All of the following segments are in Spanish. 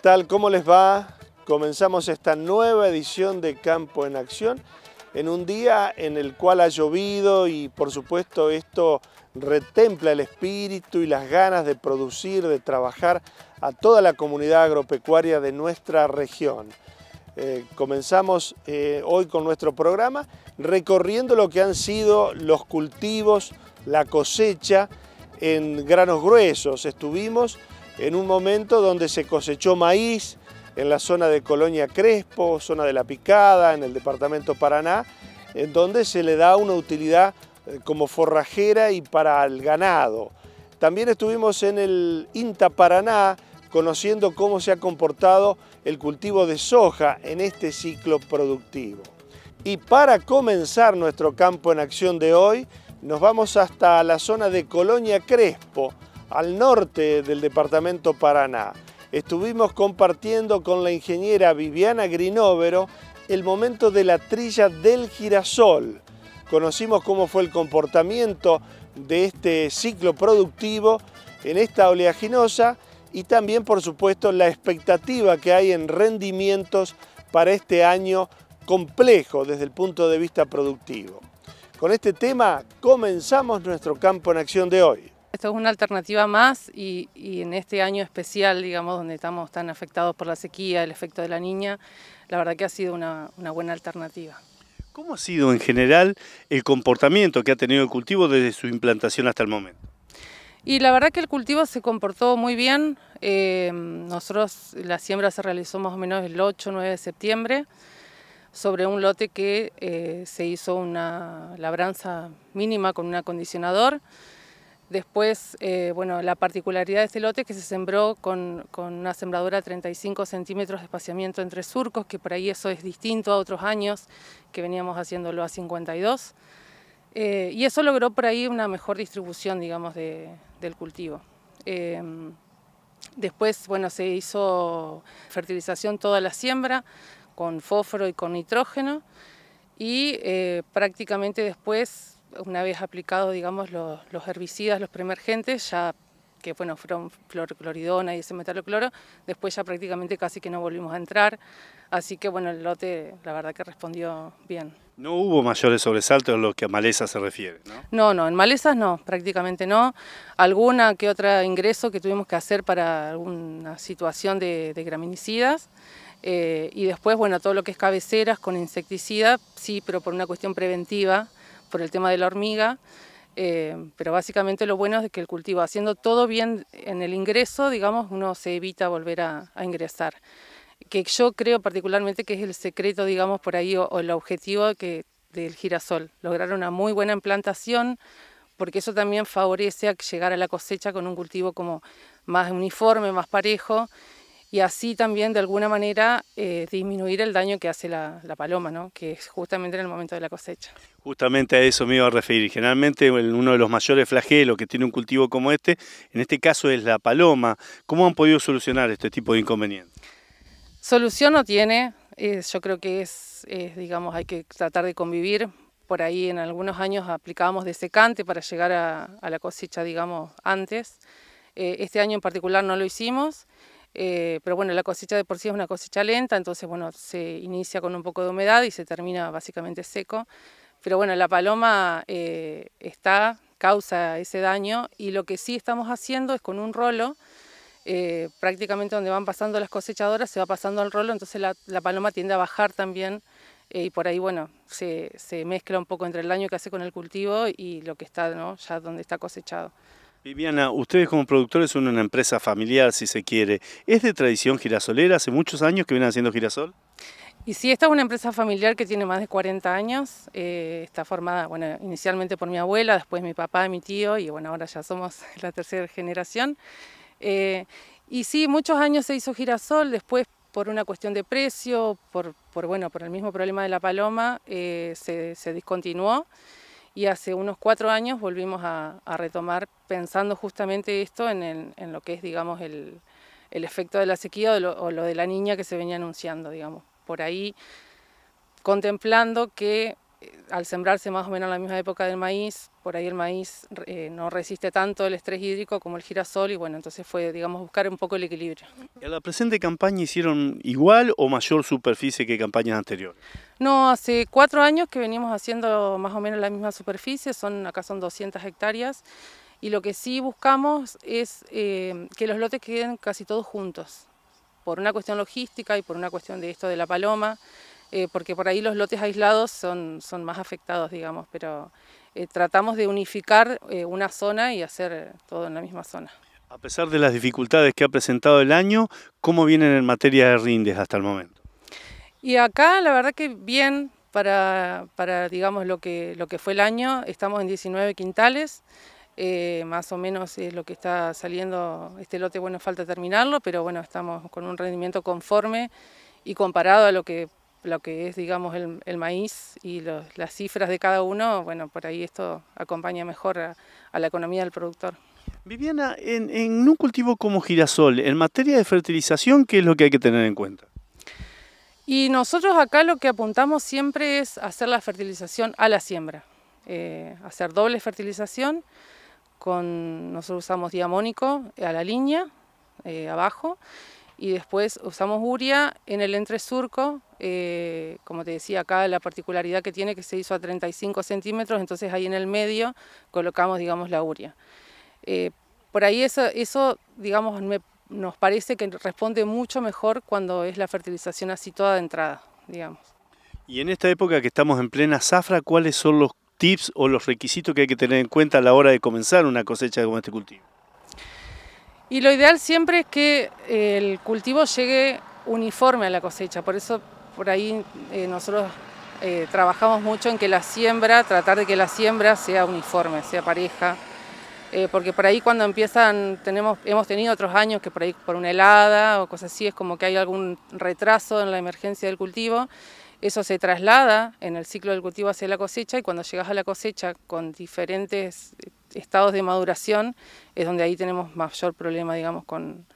tal? ¿Cómo les va? Comenzamos esta nueva edición de Campo en Acción en un día en el cual ha llovido y por supuesto esto retempla el espíritu y las ganas de producir, de trabajar a toda la comunidad agropecuaria de nuestra región. Eh, comenzamos eh, hoy con nuestro programa recorriendo lo que han sido los cultivos, la cosecha en granos gruesos. Estuvimos en un momento donde se cosechó maíz en la zona de Colonia Crespo, zona de La Picada, en el departamento Paraná, en donde se le da una utilidad eh, como forrajera y para el ganado. También estuvimos en el INTA Paraná conociendo cómo se ha comportado el cultivo de soja en este ciclo productivo. Y para comenzar nuestro campo en acción de hoy, nos vamos hasta la zona de Colonia Crespo, al norte del departamento Paraná. Estuvimos compartiendo con la ingeniera Viviana Grinovero el momento de la trilla del girasol. Conocimos cómo fue el comportamiento de este ciclo productivo en esta oleaginosa y también, por supuesto, la expectativa que hay en rendimientos para este año complejo desde el punto de vista productivo. Con este tema comenzamos nuestro campo en acción de hoy. Esto es una alternativa más y, en este año especial, digamos, donde estamos tan afectados por la sequía, el efecto de la niña, la verdad que ha sido una, una buena alternativa. ¿Cómo ha sido en general el comportamiento que ha tenido el cultivo desde su implantación hasta el momento? Y la verdad que el cultivo se comportó muy bien. Eh, nosotros la siembra se realizó más o menos el 8-9 de septiembre sobre un lote que eh, se hizo una labranza mínima con un acondicionador. Después, eh, bueno, la particularidad de este lote es que se sembró con, una sembradura a 35 centímetros de espaciamiento entre surcos, que por ahí eso es distinto a otros años que veníamos haciéndolo a 52. Eh, y eso logró por ahí una mejor distribución, digamos, del cultivo. Em, después, bueno, se hizo fertilización toda la siembra con fósforo y con nitrógeno y eh, prácticamente después una vez aplicados digamos, los, herbicidas, los preemergentes, ya que bueno, fueron cloridona y ese metalocloro, después ya prácticamente casi que no volvimos a entrar, así que bueno, el lote la verdad que respondió bien. No hubo mayores sobresaltos en lo que a malezas se refiere, ¿no? No, no, en malezas no, prácticamente no. Alguna que otra ingreso que tuvimos que hacer para alguna situación de, graminicidas, eh, y después, bueno, todo lo que es cabeceras con insecticida, sí, pero por una cuestión preventiva, por el tema de la hormiga, eh, pero básicamente lo bueno es que el cultivo, haciendo todo bien en el ingreso, digamos, uno se evita volver a, ingresar. Que yo creo particularmente que es el secreto, digamos, por ahí, o, el objetivo que, del girasol, lograr una muy buena implantación, porque eso también favorece a llegar a la cosecha con un cultivo como más uniforme, más parejo, y así también de alguna manera eh, disminuir el daño que hace la, paloma, ¿no? que es justamente en el momento de la cosecha. Justamente a eso me iba a referir. Generalmente uno de los mayores flagelos que tiene un cultivo como este, en este caso es la paloma. ¿Cómo han podido solucionar este tipo de inconvenientes? Solución no tiene, yo creo que es, digamos, hay que tratar de convivir. Por ahí en algunos años aplicábamos desecante para llegar a, la cosecha, digamos, antes. Eh, este año en particular no lo hicimos. Eh, pero bueno, la cosecha de por sí es una cosecha lenta, entonces bueno, se inicia con un poco de humedad y se termina básicamente seco. Pero bueno, la paloma eh, está, causa ese daño y lo que sí estamos haciendo es con un rolo, eh, prácticamente donde van pasando las cosechadoras se va pasando al rolo, entonces la, la paloma tiende a bajar también y por ahí bueno, se, se, mezcla un poco entre el daño que hace con el cultivo y lo que está ¿no? ya donde está cosechado. Viviana, ustedes como productores son una empresa familiar, si se quiere. ¿Es de tradición girasolera? ¿Hace muchos años que vienen haciendo girasol? Y sí, esta es una empresa familiar que tiene más de 40 años. Eh, está formada, bueno, inicialmente por mi abuela, después mi papá, mi tío, y bueno, ahora ya somos la tercera generación. Eh, y sí, muchos años se hizo girasol, después por una cuestión de precio, por, bueno, por el mismo problema de la paloma, eh, se, se discontinuó y hace unos cuatro años volvimos a, retomar pensando justamente esto en, lo que es, digamos, el, efecto de la sequía o lo, de la niña que se venía anunciando, digamos. Por ahí contemplando que al sembrarse más o menos en la misma época del maíz, por ahí el maíz eh, no resiste tanto el estrés hídrico como el girasol y bueno, entonces fue, digamos, buscar un poco el equilibrio. ¿En la presente campaña hicieron igual o mayor superficie que campañas anteriores? No, hace cuatro años que venimos haciendo más o menos la misma superficie, son acá son 200 hectáreas y lo que sí buscamos es eh, que los lotes queden casi todos juntos, por una cuestión logística y por una cuestión de esto de la paloma. Eh, porque por ahí los lotes aislados son, son más afectados, digamos, pero eh, tratamos de unificar eh, una zona y hacer todo en la misma zona. A pesar de las dificultades que ha presentado el año, ¿cómo vienen en materia de rindes hasta el momento? Y acá la verdad que bien para, para digamos lo que, lo que fue el año, estamos en 19 quintales, más o menos es lo que está saliendo este lote, bueno, falta terminarlo, pero bueno, estamos con un rendimiento conforme y comparado a lo que lo que es, digamos, el, maíz y las cifras de cada uno, bueno, por ahí esto acompaña mejor a, la economía del productor. Viviana, en, en, un cultivo como girasol, en materia de fertilización, ¿qué es lo que hay que tener en cuenta? Y nosotros acá lo que apuntamos siempre es hacer la fertilización a la siembra, eh, hacer doble fertilización, con, nosotros usamos diamónico a la línea, eh, abajo, y después usamos uria en el entresurco, eh, como te decía acá la particularidad que tiene que se hizo a 35 centímetros, entonces ahí en el medio colocamos digamos la uria. Eh, por ahí eso, eso digamos nos parece que responde mucho mejor cuando es la fertilización así toda de entrada, digamos. Y en esta época que estamos en plena zafra, ¿cuáles son los tips o los requisitos que hay que tener en cuenta a la hora de comenzar una cosecha como este cultivo? Y lo ideal siempre es que el cultivo llegue uniforme a la cosecha, por eso por ahí eh, nosotros eh, trabajamos mucho en que la siembra, tratar de que la siembra sea uniforme, sea pareja, eh, porque por ahí cuando empiezan, tenemos, hemos tenido otros años que por ahí por una helada o cosas así, es como que hay algún retraso en la emergencia del cultivo, eso se traslada en el ciclo del cultivo hacia la cosecha y cuando llegas a la cosecha con diferentes estados de maduración es donde ahí tenemos mayor problema, digamos, con,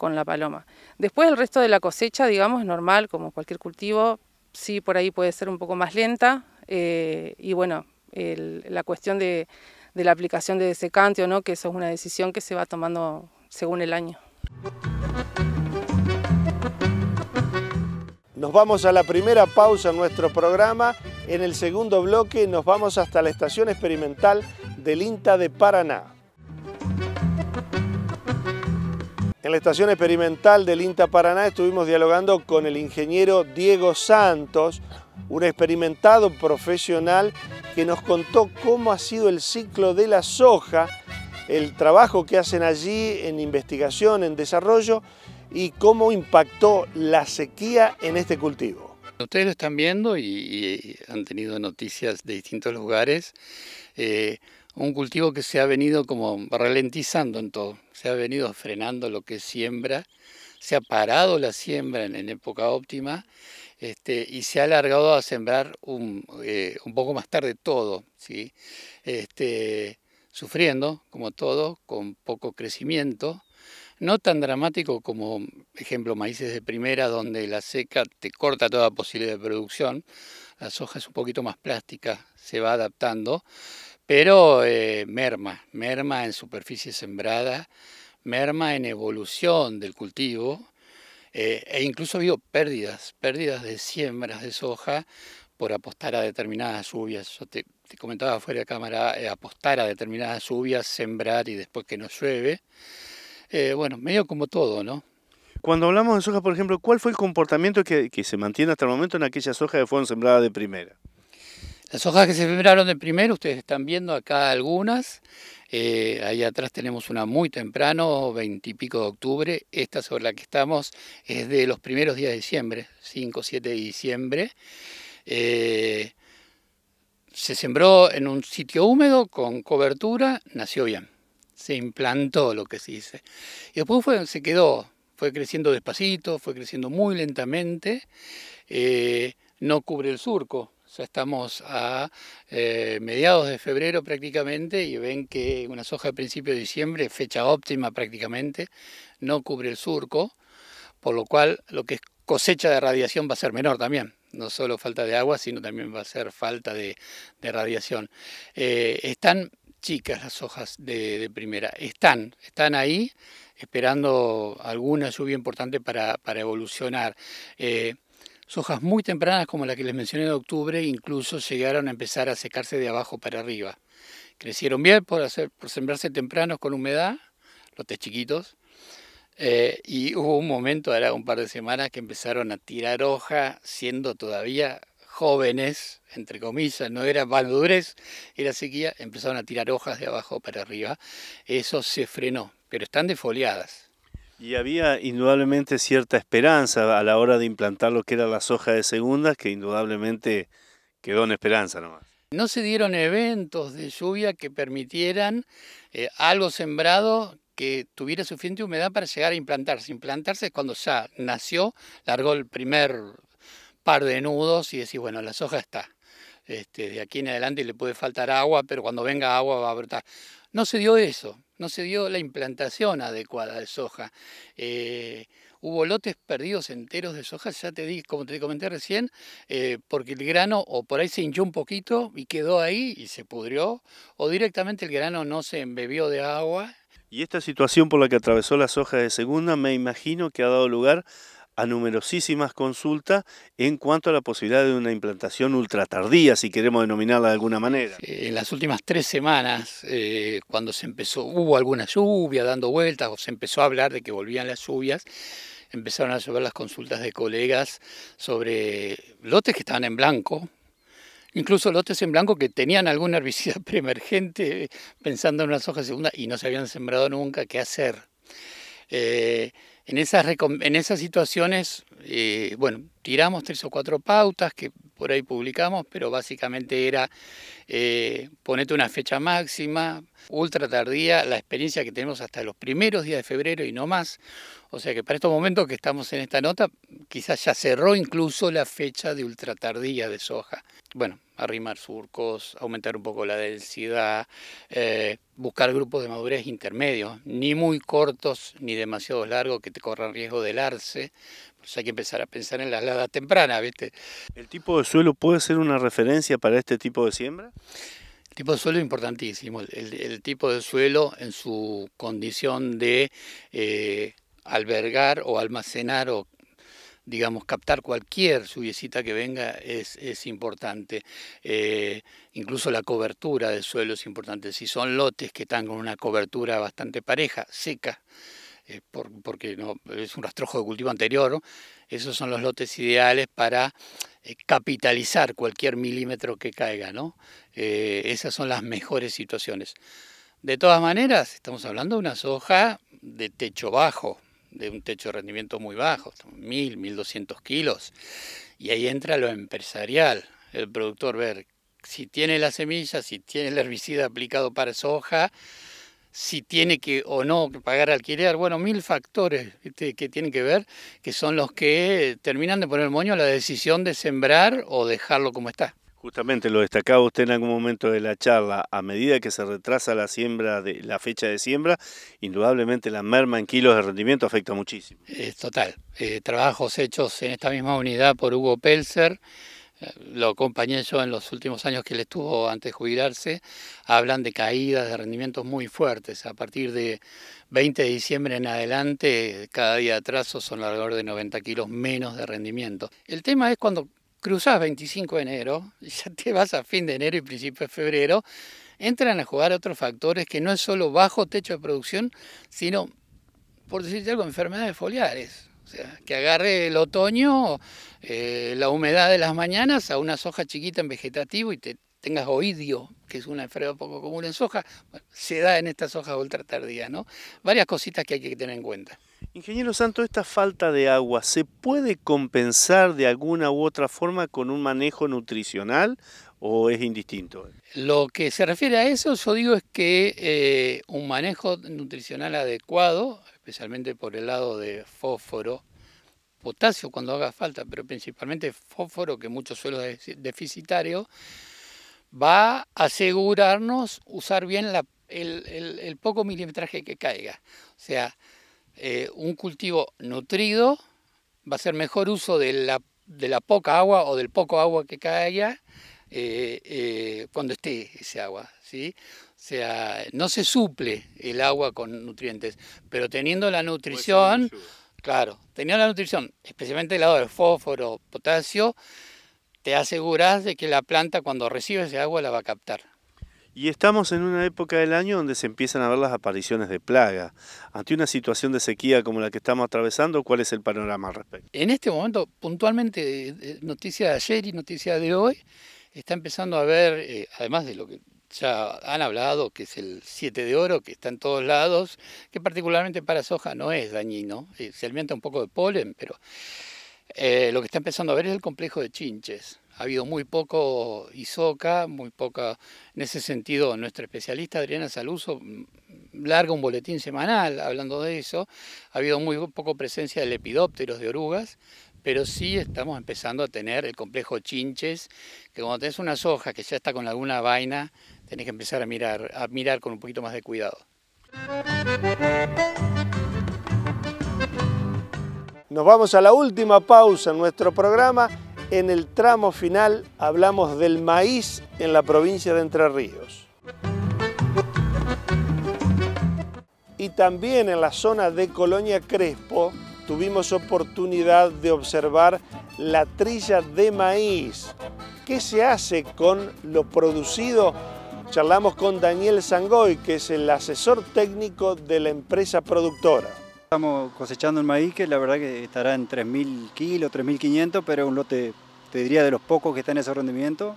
la paloma. Después el resto de la cosecha, digamos, es normal, como cualquier cultivo, sí por ahí puede ser un poco más lenta eh, y bueno, la cuestión de, de, la aplicación de desecante o no, que eso es una decisión que se va tomando según el año. Nos vamos a la primera pausa en nuestro programa. En el segundo bloque nos vamos hasta la estación experimental del INTA de Paraná. En la estación experimental del INTA Paraná estuvimos dialogando con el ingeniero Diego Santos, un experimentado profesional que nos contó cómo ha sido el ciclo de la soja, el trabajo que hacen allí en investigación, en desarrollo y cómo impactó la sequía en este cultivo. Ustedes lo están viendo y, han tenido noticias de distintos lugares. Eh, un cultivo que se ha venido como ralentizando en todo, se ha venido frenando lo que siembra, se ha parado la siembra en, época óptima este, y se ha alargado a sembrar un, eh, poco más tarde todo, ¿sí? este, sufriendo como todo, con poco crecimiento no tan dramático como, ejemplo, maíces de primera, donde la seca te corta toda posibilidad de producción. La soja es un poquito más plástica, se va adaptando, pero eh, merma, merma en superficie sembrada, merma en evolución del cultivo, eh, e incluso ha habido pérdidas, pérdidas de siembras de soja por apostar a determinadas lluvias. Yo te, comentaba fuera de cámara, eh, apostar a determinadas lluvias, sembrar y después que no llueve. Eh, bueno, medio como todo, ¿no? Cuando hablamos de soja, por ejemplo, ¿cuál fue el comportamiento que, se mantiene hasta el momento en aquellas sojas que fueron sembradas de primera? Las hojas que se sembraron de primera, ustedes están viendo acá algunas. Eh, ahí atrás tenemos una muy temprano, veintipico de octubre. Esta sobre la que estamos es de los primeros días de diciembre, 5, 7 de diciembre. Eh, se sembró en un sitio húmedo con cobertura, nació bien se implantó lo que se dice. Y después se quedó, fue creciendo despacito, fue creciendo muy lentamente, eh, no cubre el surco. Ya estamos a eh, mediados de febrero prácticamente y ven que una soja de principio de diciembre, fecha óptima prácticamente, no cubre el surco, por lo cual lo que es cosecha de radiación va a ser menor también. no solo falta de agua, sino también va a ser falta de, radiación. Eh, están chicas las hojas de, primera, están, están ahí esperando alguna lluvia importante para, evolucionar. Eh, hojas muy tempranas como la que les mencioné de octubre incluso llegaron a empezar a secarse de abajo para arriba. Crecieron bien por, hacer, por sembrarse tempranos con humedad, lotes chiquitos, eh, y hubo un momento, era un par de semanas, que empezaron a tirar hoja siendo todavía jóvenes, entre comillas, no era madurez, era sequía, empezaron a tirar hojas de abajo para arriba. Eso se frenó, pero están defoliadas. Y había indudablemente cierta esperanza a la hora de implantar lo que era la soja de segunda, que indudablemente quedó en esperanza nomás. No se dieron eventos de lluvia que permitieran eh, algo sembrado que tuviera suficiente humedad para llegar a implantarse. Implantarse es cuando ya nació, largó el primer de nudos y decís, bueno, la soja está. Este, de aquí en adelante le puede faltar agua, pero cuando venga agua va a brotar. No se dio eso, no se dio la implantación adecuada de soja. Eh, hubo lotes perdidos enteros de soja, ya te di, como te comenté recién, eh, porque el grano o por ahí se hinchó un poquito y quedó ahí y se pudrió, o directamente el grano no se embebió de agua y esta situación por la que atravesó la soja de segunda me imagino que ha dado lugar a numerosísimas consultas en cuanto a la posibilidad de una implantación ultra tardía, si queremos denominarla de alguna manera. En las últimas tres semanas, eh, cuando se empezó, hubo alguna lluvia dando vueltas o se empezó a hablar de que volvían las lluvias, empezaron a llover las consultas de colegas sobre lotes que estaban en blanco, incluso lotes en blanco que tenían algún herbicida preemergente pensando en una soja segunda y no se habían sembrado nunca, ¿qué hacer? Eh, en, esas, en esas situaciones, eh, bueno, tiramos tres o cuatro pautas que por ahí publicamos, pero básicamente era eh, ponete una fecha máxima, ultra tardía, la experiencia que tenemos hasta los primeros días de febrero y no más. O sea que para estos momentos que estamos en esta nota, quizás ya cerró incluso la fecha de ultra tardía de soja. Bueno, arrimar surcos, aumentar un poco la densidad, eh, buscar grupos de madurez intermedios, ni muy cortos ni demasiado largos que te corran riesgo de helarse. Pues hay que empezar a pensar en la helada temprana, ¿viste? ¿El tipo de suelo puede ser una referencia para este tipo de siembra? El tipo de suelo es importantísimo. El, tipo de suelo en su condición de eh, albergar o almacenar o digamos, captar cualquier lluviecita que venga es, es importante. Eh, incluso la cobertura del suelo es importante. Si son lotes que están con una cobertura bastante pareja, seca, eh, porque no, es un rastrojo de cultivo anterior, esos son los lotes ideales para eh, capitalizar cualquier milímetro que caiga. ¿no? esas son las mejores situaciones. De todas maneras, estamos hablando de una soja de techo bajo, de un techo de rendimiento muy bajo, 1000, 1200 kilos. Y ahí entra lo empresarial, el productor ver si tiene la semilla, si tiene el herbicida aplicado para soja, si tiene que o no pagar alquiler, bueno, mil factores que tienen que ver, que son los que terminan de poner el moño a la decisión de sembrar o dejarlo como está. Justamente lo destacaba usted en algún momento de la charla, a medida que se retrasa la siembra de la fecha de siembra, indudablemente la merma en kilos de rendimiento afecta muchísimo. Es total. Eh, trabajos hechos en esta misma unidad por Hugo Pelzer, eh, lo acompañé yo en los últimos años que él estuvo antes de jubilarse, hablan de caídas de rendimientos muy fuertes. A partir de 20 de diciembre en adelante, cada día de atraso son alrededor de 90 kilos menos de rendimiento. El tema es cuando cruzás 25 de enero, ya te vas a fin de enero y principio de febrero, entran a jugar otros factores que no es solo bajo techo de producción, sino, por decirte algo, enfermedades foliares. O sea, que agarre el otoño, eh, la humedad de las mañanas a una soja chiquita en vegetativo y te tengas oidio, que es una enfermedad poco común en soja, se da en esta soja ultra tardía, ¿no? Varias cositas que hay que tener en cuenta. Ingeniero Santo, esta falta de agua, ¿se puede compensar de alguna u otra forma con un manejo nutricional o es indistinto? Lo que se refiere a eso, yo digo es que eh, un manejo nutricional adecuado, especialmente por el lado de fósforo, potasio cuando haga falta, pero principalmente fósforo, que muchos suelos deficitarios, va a asegurarnos usar bien el, el poco milimetraje que caiga. O sea, eh, un cultivo nutrido va a ser mejor uso de la, de la poca agua o del poco agua que caiga eh, eh, cuando esté ese agua. ¿sí? O sea, no se suple el agua con nutrientes, pero teniendo la nutrición, claro, teniendo la nutrición, especialmente el lado del fósforo, potasio, te aseguras de que la planta cuando recibe ese agua la va a captar. Y estamos en una época del año donde se empiezan a ver las apariciones de plaga. Ante una situación de sequía como la que estamos atravesando, ¿cuál es el panorama al respecto? En este momento, puntualmente, noticia de ayer y noticia de hoy, está empezando a ver, eh, además de lo que ya han hablado, que es el 7 de oro, que está en todos lados, que particularmente para soja no es dañino, eh, se alimenta un poco de polen, pero eh, lo que está empezando a ver es el complejo de chinches. Ha habido muy poco ISOCA, muy poca, en ese sentido, nuestra especialista Adriana Saluso mm, larga un boletín semanal hablando de eso. Ha habido muy poco presencia de lepidópteros, de orugas, pero sí estamos empezando a tener el complejo chinches, que cuando tenés una soja que ya está con alguna vaina, tenés que empezar a mirar, a mirar con un poquito más de cuidado. Nos vamos a la última pausa en nuestro programa. En el tramo final hablamos del maíz en la provincia de Entre Ríos. Y también en la zona de Colonia Crespo tuvimos oportunidad de observar la trilla de maíz. ¿Qué se hace con lo producido? Charlamos con Daniel Sangoy, que es el asesor técnico de la empresa productora. Estamos cosechando el maíz que la verdad que estará en 3.000 kilos, 3.500, pero es un lote, te diría, de los pocos que está en ese rendimiento.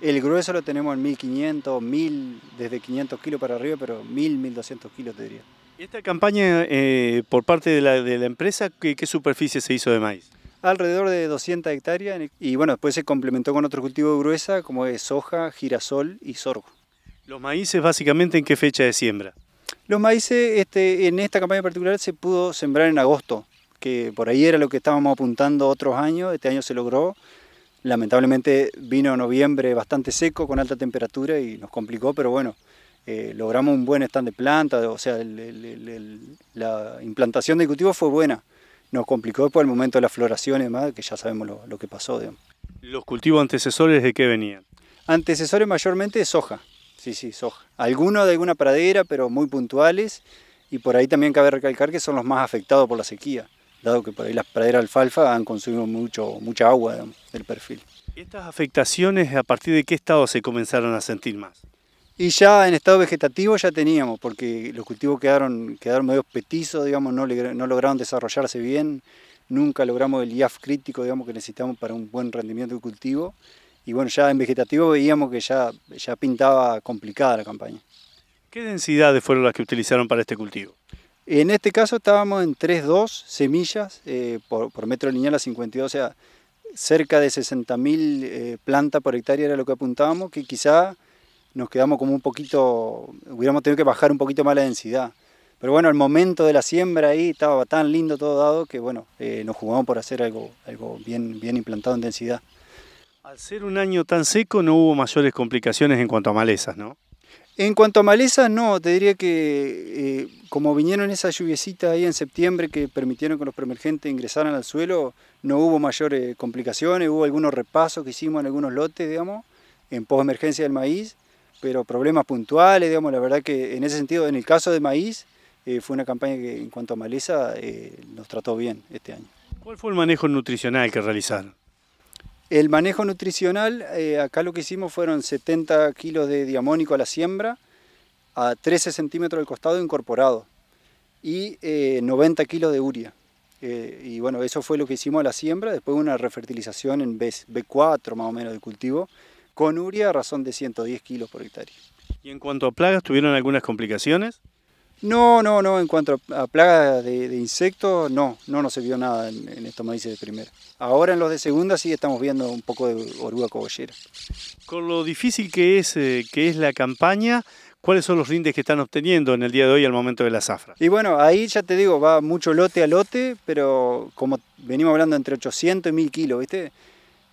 El grueso lo tenemos en 1.500, 1.000, desde 500 kilos para arriba, pero 1.000, 1.200 kilos te diría. Esta campaña eh, por parte de la, empresa, ¿qué, superficie se hizo de maíz? Alrededor de 200 hectáreas y bueno, después se complementó con otro cultivo gruesa como es soja, girasol y sorgo. ¿Los maíces básicamente en qué fecha de siembra? Los maíces este, en esta campaña particular se pudo sembrar en agosto, que por ahí era lo que estábamos apuntando otros años, este año se logró. Lamentablemente vino noviembre bastante seco, con alta temperatura y nos complicó, pero bueno, eh, logramos un buen stand de planta, o sea, la implantación de cultivo fue buena. Nos complicó por el momento de la floración y demás, que ya sabemos lo, que pasó. ¿Los cultivos antecesores de qué venían? Antecesores mayormente de soja, sí, sí, soja. Algunos de alguna pradera, pero muy puntuales, y por ahí también cabe recalcar que son los más afectados por la sequía, dado que por ahí las praderas alfalfa han consumido mucho, mucha agua del perfil. ¿Estas afectaciones a partir de qué estado se comenzaron a sentir más? Y ya en estado vegetativo ya teníamos, porque los cultivos quedaron, quedaron medio petizos, digamos, no, no lograron desarrollarse bien, nunca logramos el IAF crítico, digamos, que necesitamos para un buen rendimiento de cultivo. Y bueno, ya en vegetativo veíamos que ya, ya pintaba complicada la campaña. ¿Qué densidades fueron las que utilizaron para este cultivo? En este caso estábamos en 3,2 semillas eh, por, metro lineal a 52, o sea, cerca de 60.000 eh, plantas por hectárea era lo que apuntábamos, que quizá nos quedamos como un poquito, hubiéramos tenido que bajar un poquito más la densidad. Pero bueno, el momento de la siembra ahí estaba tan lindo todo dado que bueno, eh, nos jugamos por hacer algo, algo bien, bien implantado en densidad. Al ser un año tan seco no hubo mayores complicaciones en cuanto a malezas, ¿no? En cuanto a malezas, no, te diría que eh, como vinieron esas lluviecitas ahí en septiembre que permitieron que los preemergentes ingresaran al suelo, no hubo mayores complicaciones, hubo algunos repasos que hicimos en algunos lotes, digamos, en post-emergencia del maíz, pero problemas puntuales, digamos, la verdad que en ese sentido, en el caso de maíz, eh, fue una campaña que en cuanto a maleza eh, nos trató bien este año. ¿Cuál fue el manejo nutricional que realizaron? El manejo nutricional, eh, acá lo que hicimos fueron 70 kilos de diamónico a la siembra, a 13 centímetros del costado incorporado y 90 kilos de uria. y bueno, eso fue lo que hicimos a la siembra, después una refertilización en B, B4 más o menos del cultivo, con uria a razón de 110 kilos por hectárea. ¿Y en cuanto a plagas, tuvieron algunas complicaciones? No, no, no, en cuanto a plagas de, insectos, no, no nos se vio nada en, estos maíces de primera. Ahora en los de segunda sí estamos viendo un poco de oruga cogollera. Con lo difícil que es, eh, que es la campaña, ¿cuáles son los rindes que están obteniendo en el día de hoy al momento de la zafra? Y bueno, ahí ya te digo, va mucho lote a lote, pero como venimos hablando entre 800 y 1000 kilos, ¿viste?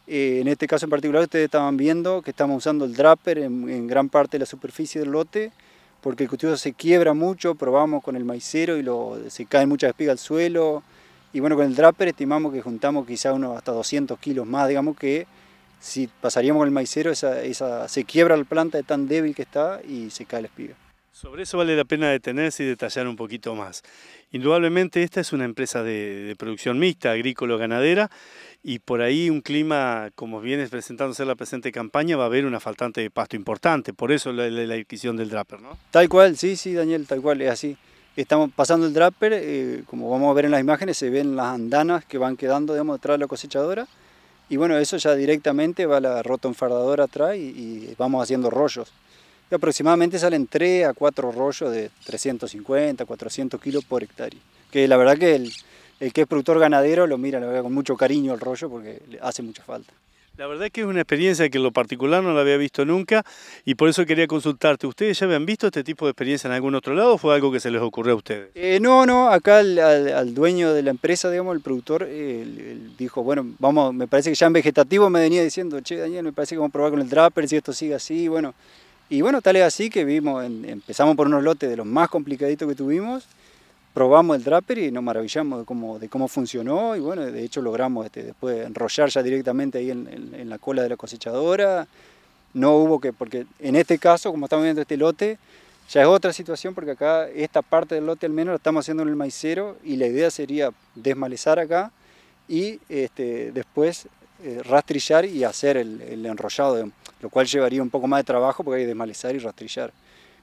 Eh, en este caso en particular ustedes estaban viendo que estamos usando el draper en, gran parte de la superficie del lote porque el cultivo se quiebra mucho, probamos con el maicero y lo, se caen muchas espigas al suelo Y bueno, con el draper estimamos que juntamos quizá unos hasta 200 kilos más, digamos que si pasaríamos con el maicero, esa, se quiebra la planta de tan débil que está y se cae la espiga. Sobre eso vale la pena detenerse y detallar un poquito más. Indudablemente esta es una empresa de, producción mixta, agrícola-ganadera, y por ahí un clima, como viene presentándose en la presente campaña, va a haber una faltante de pasto importante, por eso la, adquisición del draper, ¿no? Tal cual, sí, sí, Daniel, tal cual, es así. Estamos pasando el draper, eh, como vamos a ver en las imágenes, se ven las andanas que van quedando, digamos, detrás de la cosechadora, y bueno, eso ya directamente va la rotonfardadora atrás y, y vamos haciendo rollos. Y aproximadamente salen 3 a 4 rollos de 350, 400 kilos por hectárea. Que la verdad que el, el que es productor ganadero lo mira con mucho cariño el rollo porque le hace mucha falta. La verdad que es una experiencia que en lo particular no la había visto nunca y por eso quería consultarte. ¿Ustedes ya habían visto este tipo de experiencia en algún otro lado o fue algo que se les ocurrió a ustedes? Eh, no, no, acá al, dueño de la empresa, digamos, el productor, dijo, bueno, vamos, me parece que ya en vegetativo me venía diciendo, che, Daniel, me parece que vamos a probar con el draper si esto sigue así, bueno. Y bueno, tal es así que vimos, empezamos por unos lotes de los más complicaditos que tuvimos probamos el draper y nos maravillamos de cómo, de cómo funcionó y bueno, de hecho logramos este, después enrollar ya directamente ahí en, la cola de la cosechadora. No hubo que, porque en este caso, como estamos viendo este lote, ya es otra situación porque acá esta parte del lote al menos la estamos haciendo en el maicero y la idea sería desmalezar acá y este, después eh, rastrillar y hacer el, el enrollado, lo cual llevaría un poco más de trabajo porque hay que desmalezar y rastrillar.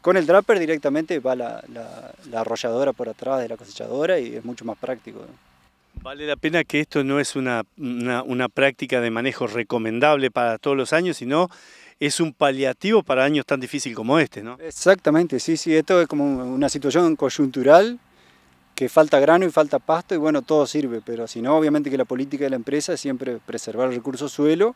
Con el draper directamente va la, arrolladora por atrás de la cosechadora y es mucho más práctico. Vale la pena que esto no es una, una, práctica de manejo recomendable para todos los años, sino es un paliativo para años tan difíciles como este, ¿no? Exactamente, sí, sí, esto es como una situación coyuntural que falta grano y falta pasto y bueno, todo sirve, pero si no, obviamente que la política de la empresa es siempre preservar el recurso suelo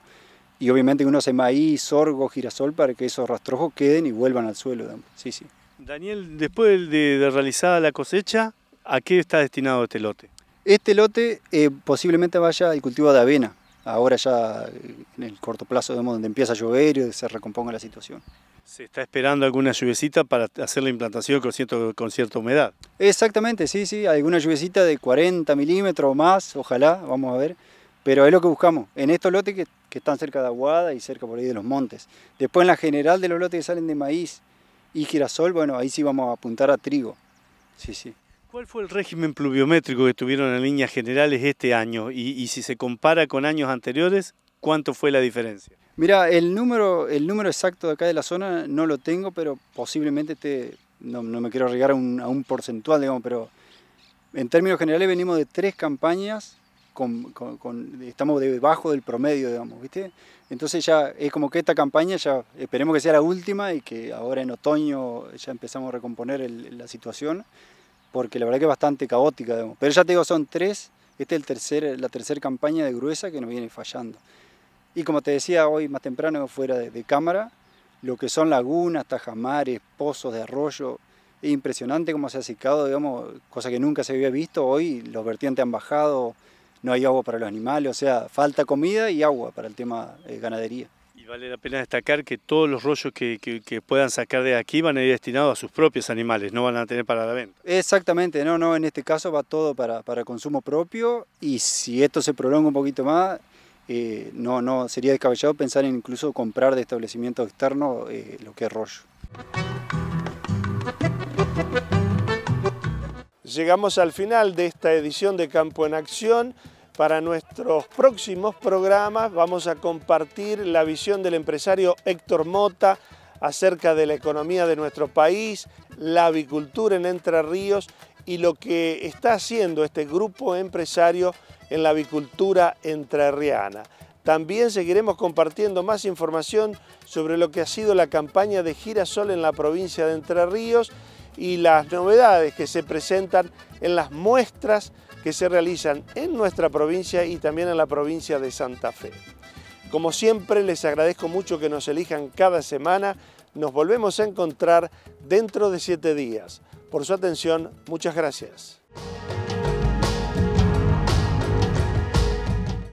y obviamente uno hace maíz, sorgo, girasol para que esos rastrojos queden y vuelvan al suelo. Sí, sí. Daniel, después de, realizada la cosecha, ¿a qué está destinado este lote? Este lote eh, posiblemente vaya al cultivo de avena, ahora ya en el corto plazo, donde empieza a llover y se recomponga la situación. ¿Se está esperando alguna lluvecita para hacer la implantación con, cierto, con cierta humedad? Exactamente, sí, sí, alguna lluvecita de 40 milímetros o más, ojalá, vamos a ver. Pero es lo que buscamos, en estos lotes que, están cerca de Aguada y cerca por ahí de los montes. Después en la general de los lotes que salen de maíz y girasol, bueno, ahí sí vamos a apuntar a trigo. Sí, sí. ¿Cuál fue el régimen pluviométrico que tuvieron en líneas generales este año? Y, si se compara con años anteriores, ¿cuánto fue la diferencia? Mira, el número, el número exacto de acá de la zona no lo tengo, pero posiblemente te, no, me quiero arriesgar a un, a un porcentual, digamos, pero en términos generales venimos de tres campañas estamos debajo del promedio, digamos, ¿viste? Entonces ya es como que esta campaña ya esperemos que sea la última y que ahora en otoño ya empezamos a recomponer la situación, porque la verdad que es bastante caótica, digamos. Pero ya te digo, son tres, esta es el tercer, la tercera campaña de gruesa que nos viene fallando. Y como te decía hoy más temprano fuera de, cámara, lo que son lagunas, tajamares, pozos de arroyo, es impresionante cómo se ha secado, digamos, cosa que nunca se había visto. Hoy los vertientes han bajado no hay agua para los animales, o sea, falta comida y agua para el tema de ganadería. Y vale la pena destacar que todos los rollos que, puedan sacar de aquí van a ir destinados a sus propios animales, no van a tener para la venta. Exactamente, no, no, en este caso va todo para, consumo propio y si esto se prolonga un poquito más, eh, no, no, sería descabellado pensar en incluso comprar de establecimientos externos eh, lo que es rollo. Llegamos al final de esta edición de Campo en Acción. Para nuestros próximos programas vamos a compartir la visión del empresario Héctor Mota acerca de la economía de nuestro país, la avicultura en Entre Ríos y lo que está haciendo este grupo empresario en la avicultura entrerriana. También seguiremos compartiendo más información sobre lo que ha sido la campaña de girasol en la provincia de Entre Ríos y las novedades que se presentan en las muestras que se realizan en nuestra provincia y también en la provincia de Santa Fe. Como siempre, les agradezco mucho que nos elijan cada semana. Nos volvemos a encontrar dentro de siete días. Por su atención, muchas gracias.